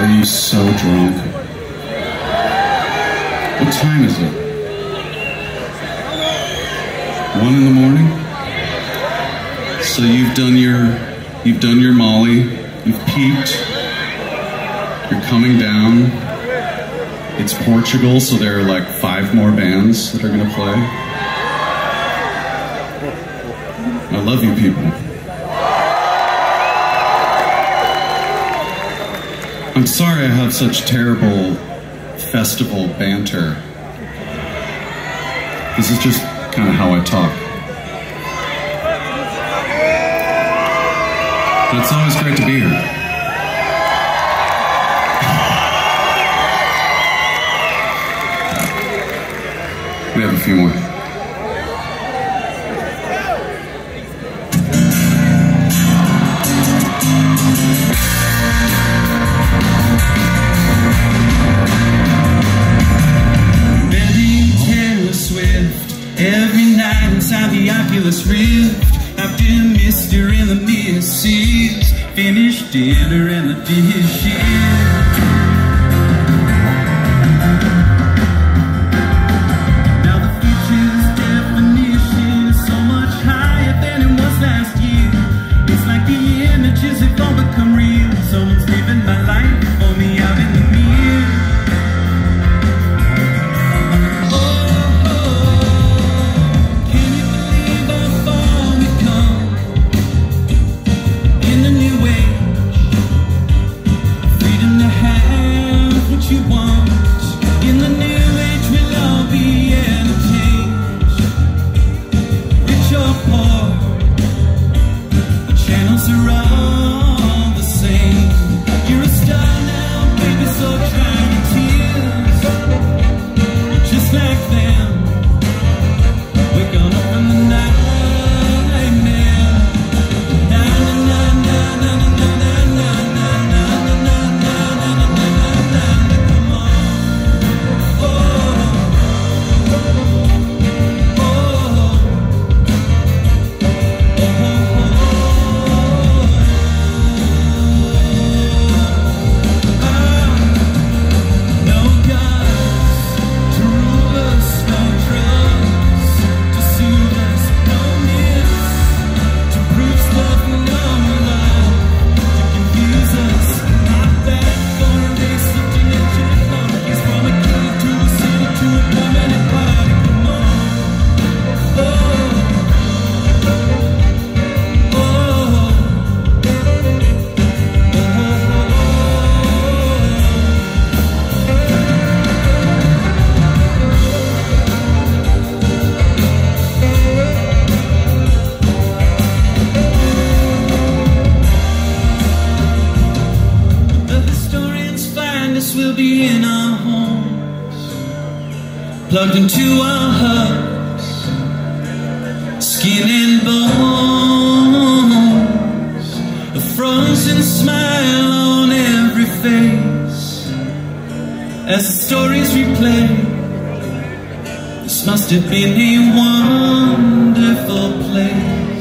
Are you so drunk? What time is it? One in the morning? So you've done your you've done your Molly, you've peaked, you're coming down. It's Portugal, so there are like five more bands that are gonna play. I love you people. I'm sorry I have such terrible festival banter. This is just kind of how I talk. But it's always great to be here. We have a few more. Every night inside the Oculus Rift. After Mister in the misses, finished dinner and the dishes. like that. Us will be in our homes, plugged into our hubs, skin and bones, a frozen smile on every face as the stories replay. This must have been a wonderful place.